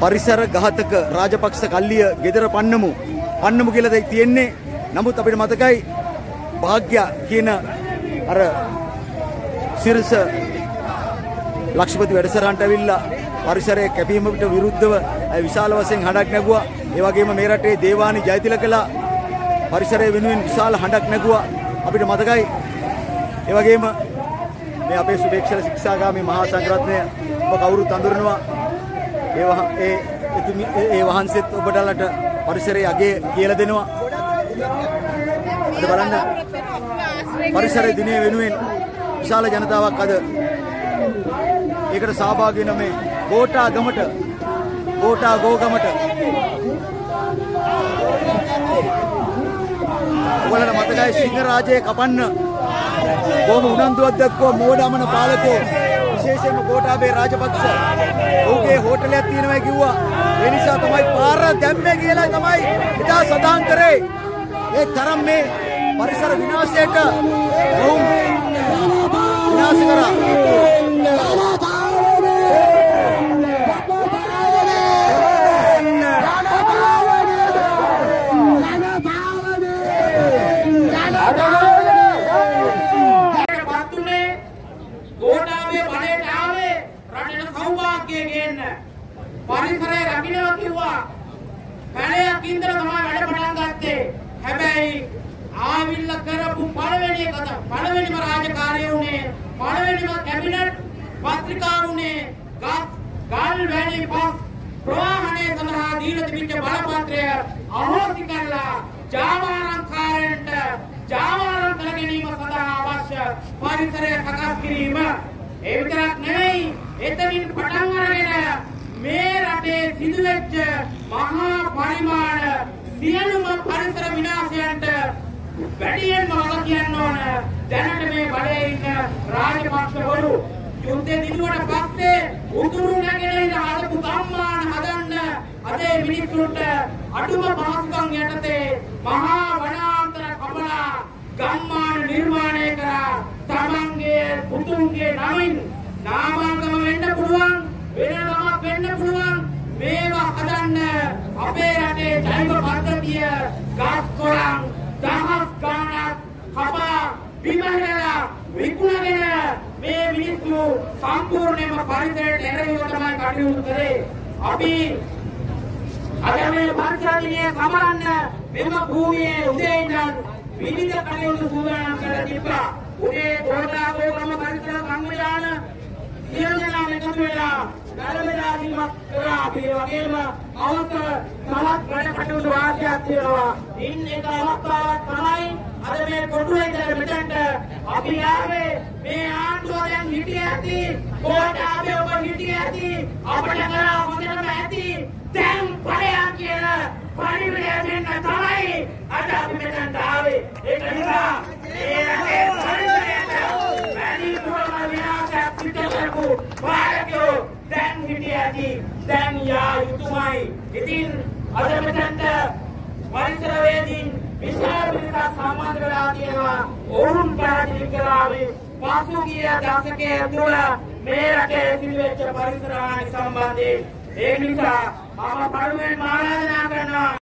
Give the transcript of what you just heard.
පරිසර ඝාතක රාජපක්ෂ කල්ලිය ගෙදර පන්නමු පන්නමු කියලා දැන් තියෙන්නේ. නමුත් අපිට මතකයි භාග්‍ය කියන අර සිරස ලක්ෂපති වැඩසටහනට ඇවිල්ලා පරිසරයේ කැපීමකට විරුද්ධව විශාල වශයෙන් හඬක් නැගුවා. ඒ වගේම මේ රටේ දේවානි ජයතිලකලා පරිසරය වෙනුවෙන් විශාල හඬක් නැගුවා. අපිට මතකයි. ඒ වගේම මේ අපේ සුභේක්ෂර ශික්ෂාගාමී මහා සංඝරත්නය ඔබ කවුරුත් අඳුරනවා. ඒ වහ ඒ එතුමි ඒ වහන්සේත් ඔබටලට පරිසරයේ අගේ කියලා දෙනවා. අද බලන්න පරිසරයේ දිනේ වෙනුවෙන් විශාල ජනතාවක් අද ඒකට සහභාගී වෙන මේ ගෝටා ගමට ගෝටා ගෝගමට ඔයාලට මතකයි සිංහ රාජයේ කපන්න බොහොම උනන්දුවක් දක්වුව මෝඩමන පාලකෝ විශේෂයෙන්ම ගෝඨාභය රාජපක්ෂ. ඔහුගේ හෝටලයක් තියෙනවා කිව්වා. ඒ නිසා තමයි පාර දැම්මේ කියලා තමයි එදා සදාන් කරේ. ඒ තරම් මේ පරිසර විනාශයට ඔවුන් පරිසරය රකින්නවා කිව්වා. පැලයක් ඉඳලා තමයි වැඩ පටන් ගත්තේ. හැබැයි ආවිල්ල කරපු පළවෙනි එක පළවෙනිම රාජකාරිය උනේ පළවෙනිම කැබිනට් පත්‍රිකා උනේ ගස් ගල් වැනි පස් ප්‍රවාහනය සඳහා දීලා තිබිච්ච බලපත්‍රය අහෝසි කරලා ජාවාරම්කාරයන්ට ජාවාරම් කර ගැනීම සඳහා අවශ්‍ය පරිසරය සකස් කිරීම ඒ විතරක් නෙවෙයි එතනින් පටන් අරගෙන මේ රටේ සිදුවෙච්ච මහා පරිමාණ සියලුම පරිසර විනාශයන්ට වැඩියෙන්ම වග කියන්න ඕන දැනට මේ බඩේ ඉන්න රාජපක්ෂවරු යුද්ධේ දිනුවට පස්සේ උතුරු නැගෙනහිර හදපු ගම්මාන හදන්න අද ඒ මිනිස්සුන්ට අඩුම පහසුකම් යටතේ මහා වනාන්තර කපලා ගම්මාන නිර්මාණය කරා තමන්ගේ පුතුන්ගේ නමින් නාමාංගම අපේ රටේ ජෛව පද්ධතිය ගස් කොළන් දහස් ගණනක් කපා බිමහැරලා විකුණගෙන මේ මිනිස්සු සම්පූර්ණයෙන්ම පරිසරයට එරෙහිව තමයි කටයුතු කරේ. අපි අද මේ පරිසරයේ සමරන්න මෙම භූමියේ උදේ ඉඳන් විවිධ කටයුතු සූදානම් කරලා තිබ්බා. උදේ ගෝඨාභෝගම පරිසර සංවිධාන සියලු දෙනා එකතු වෙලා බැලමෙලා දීමක් කරා අපි ඒ වගේම අවස්ථ තවත් වැඩ කටයුතු වාසියක් තියෙනවා ඉන් එක අවස්ථාවක් තමයි අද මේ කොටුවේ ඉඳලා මෙතනට අපි ආවේ මේ ආණ්ඩුව දැන් හිටිය ඇති ගෝඨාභය ඔබ හිටිය ඇති අපිට කරා හොඳටම ඇති දැන් පරයක් කියන පරිවිඩය දෙන්න තමයි අද අපි මෙතනට ආවේ ඒක නිසා මේ රටේ පරිසරයට වැඩි පුරම විනාශයක් සිද්ධ කරපු පාලකයෝ දැන් හිටිය ඇති. දැන් යා යුතුමයි. ඉතින් අද මෙතනට පරිසරවේදීන් විශාල පිරිසක් සම්බන්ධ වෙලා තියෙනවා. ඔවුන් පැහැදිලි කළාවේ පසුගිය දශකයේ තුල මේ රටේ සිදුවෙච්ච පරිසර හානි සම්බන්ධයෙන්. ඒ නිසා මම පළමුවෙන්ම ආරාධනා කරනවා.